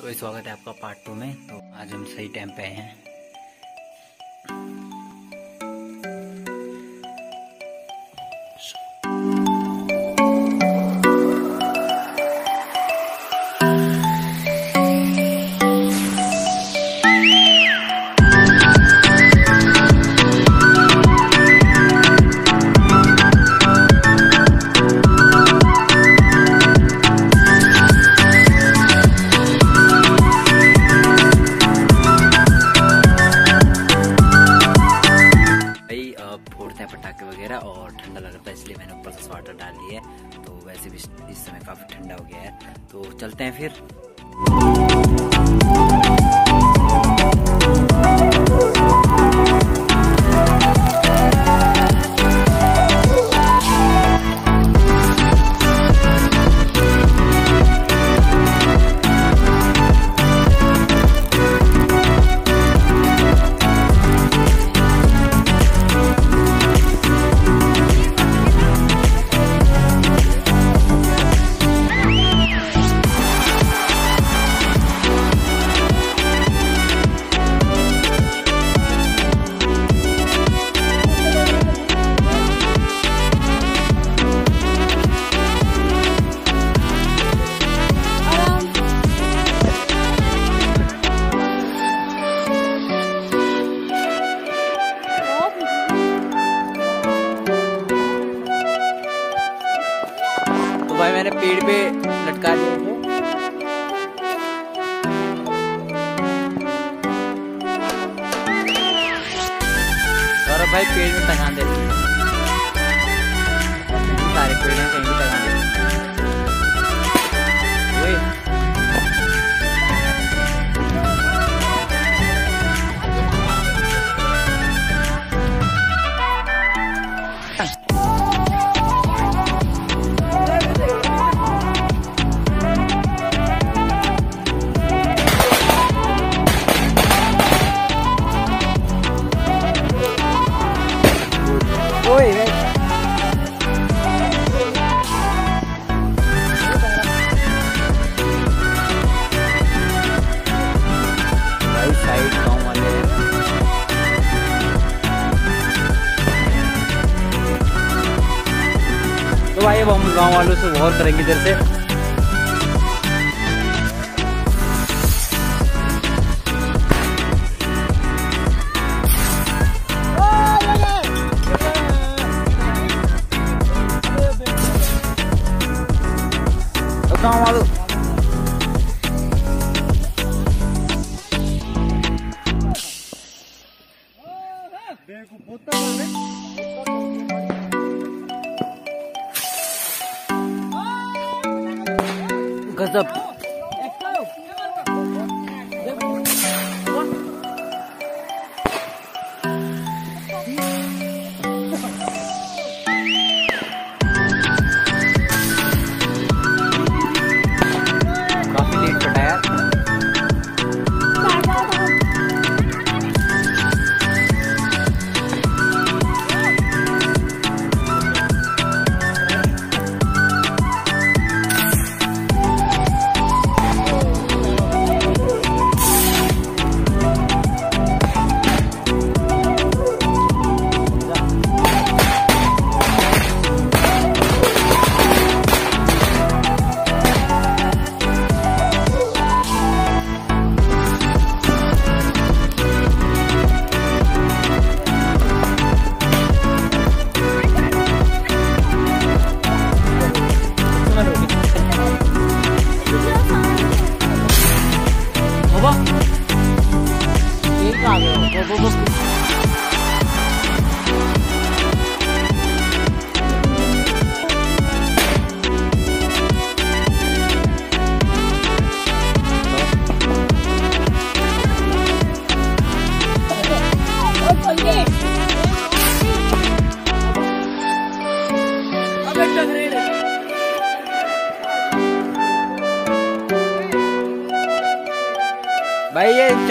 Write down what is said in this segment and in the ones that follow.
तो स्वागत है आपका पार्ट टू में। तो आज हम सही टाइम पे आए हैं। फोड़ते हैं पटाखे वगैरह और ठंडा लग रहा था, इसलिए मैंने ऊपर से स्वाटर डाल लिया है। तो वैसे भी इस समय काफ़ी ठंडा हो गया है। तो चलते हैं फिर। भाई पेड़ में टंगा है। सारे पेड़ में कहीं भी टंगा हम गाँव वालों से गौर करेंगे इधर से। गाँव वालों गजब काफ़ी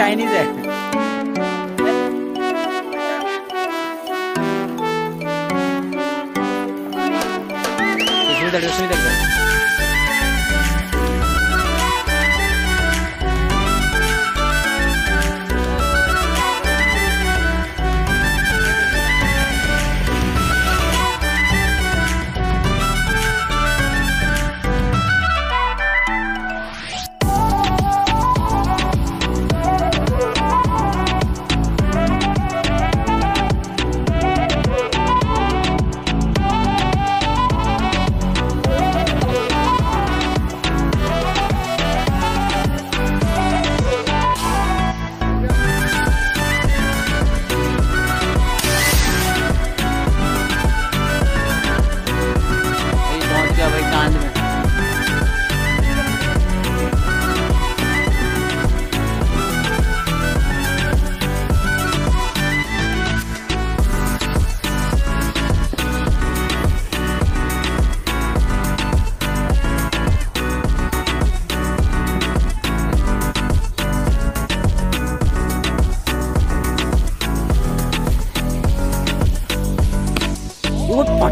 भाई ये चाइनीज़ है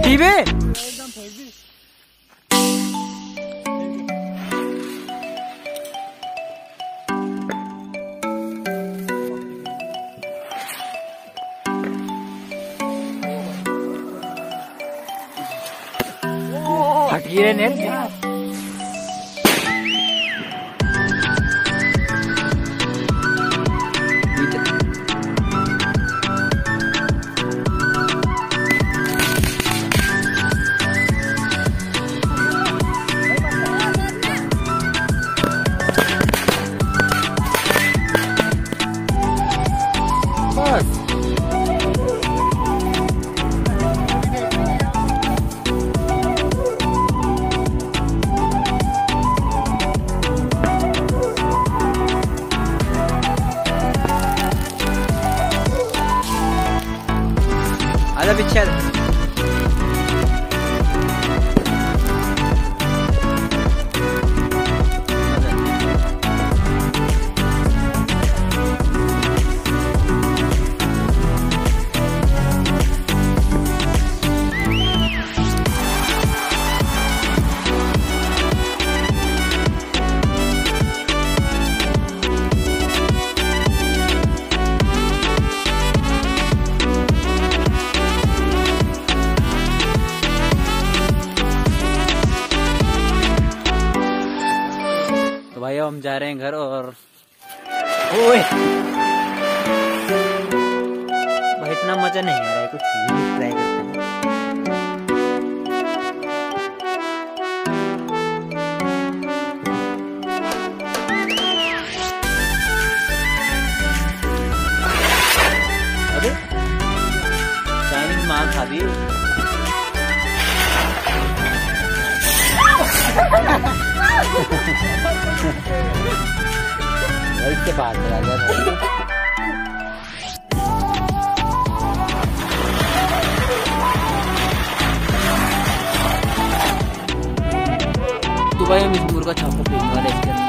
¡Pibe! Aquí en. जा रहे हैं घर और ओए! भाई, इतना मज़ा नहीं आ रहा है, कुछ ट्राई करते हैं। अबे, चाइनीज़ खा दी इसके बाद चला गया भाई हम इस मुर्गा छापा फेंकने वाले इसके अंदर।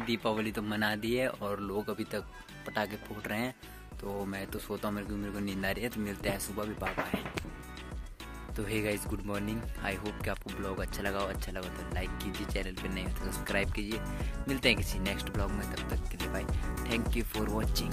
भाई दीपावली तो मना दी है और लोग अभी तक पटाखे फूट रहे हैं। तो मैं तो सोता हूँ, मेरे को मेरे को नींद आ रही है तो मिलते हैं सुबह भी पापा है। तो hey guys good morning I hope कि आपको ब्लॉग अच्छा लगा हो। अच्छा लगा तो लाइक कीजिए चैनल पर नहीं तो सब्सक्राइब कीजिए। मिलते हैं किसी नेक्स्ट ब्लॉग में। तब तक के लिए भाई थैंक यू फॉर वॉचिंग